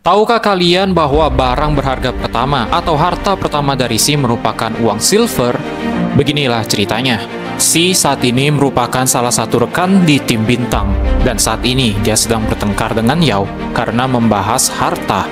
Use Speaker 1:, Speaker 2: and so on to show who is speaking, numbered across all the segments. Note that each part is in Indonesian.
Speaker 1: Tahukah kalian bahwa barang berharga pertama atau harta pertama dari Si merupakan uang silver? Beginilah ceritanya. Si saat ini merupakan salah satu rekan di tim bintang, dan saat ini dia sedang bertengkar dengan Yao karena membahas harta.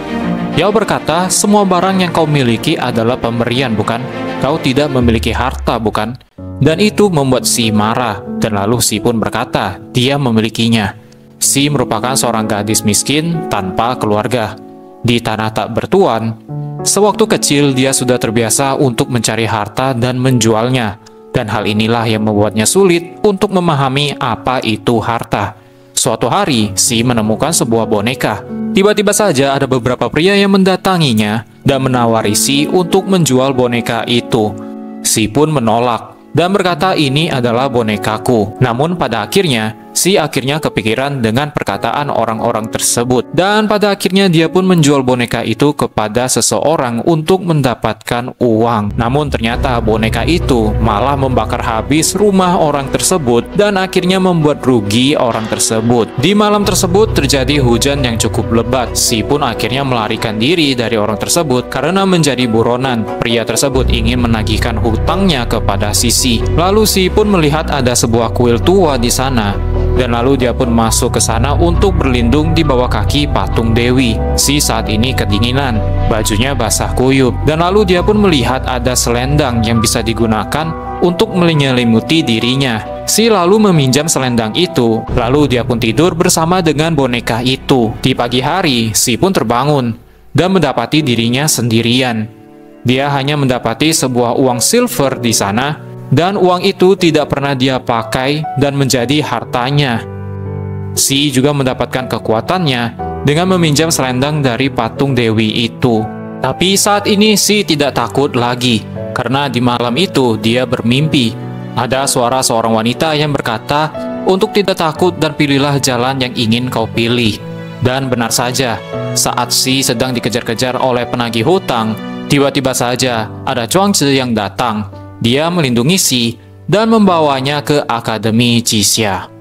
Speaker 1: Yao berkata, semua barang yang kau miliki adalah pemberian, bukan? Kau tidak memiliki harta, bukan? Dan itu membuat Si marah, dan lalu Si pun berkata, dia memilikinya. Si merupakan seorang gadis miskin tanpa keluarga. Di tanah tak bertuan, sewaktu kecil dia sudah terbiasa untuk mencari harta dan menjualnya. Dan hal inilah yang membuatnya sulit untuk memahami apa itu harta. Suatu hari, Si menemukan sebuah boneka. Tiba-tiba saja ada beberapa pria yang mendatanginya dan menawari Si untuk menjual boneka itu. Si pun menolak dan berkata ini adalah bonekaku. Namun pada akhirnya, Si akhirnya kepikiran dengan perkataan orang-orang tersebut. Dan pada akhirnya dia pun menjual boneka itu kepada seseorang untuk mendapatkan uang. Namun ternyata boneka itu malah membakar habis rumah orang tersebut dan akhirnya membuat rugi orang tersebut. Di malam tersebut terjadi hujan yang cukup lebat. Si pun akhirnya melarikan diri dari orang tersebut karena menjadi buronan. Pria tersebut ingin menagihkan hutangnya kepada Sisi. Lalu Si pun melihat ada sebuah kuil tua di sana dan lalu dia pun masuk ke sana untuk berlindung di bawah kaki patung Dewi. Si saat ini kedinginan, bajunya basah kuyup, dan lalu dia pun melihat ada selendang yang bisa digunakan untuk menyelimuti dirinya. Si lalu meminjam selendang itu, lalu dia pun tidur bersama dengan boneka itu. Di pagi hari, Si pun terbangun dan mendapati dirinya sendirian. Dia hanya mendapati sebuah uang silver di sana dan uang itu tidak pernah dia pakai dan menjadi hartanya. Si juga mendapatkan kekuatannya dengan meminjam selendang dari patung Dewi itu. Tapi saat ini Si tidak takut lagi, karena di malam itu dia bermimpi. Ada suara seorang wanita yang berkata, untuk tidak takut dan pilihlah jalan yang ingin kau pilih. Dan benar saja, saat Si sedang dikejar-kejar oleh penagih hutang, tiba-tiba saja ada Chuangzi yang datang dia melindungi Si dan membawanya ke Akademi Jisya.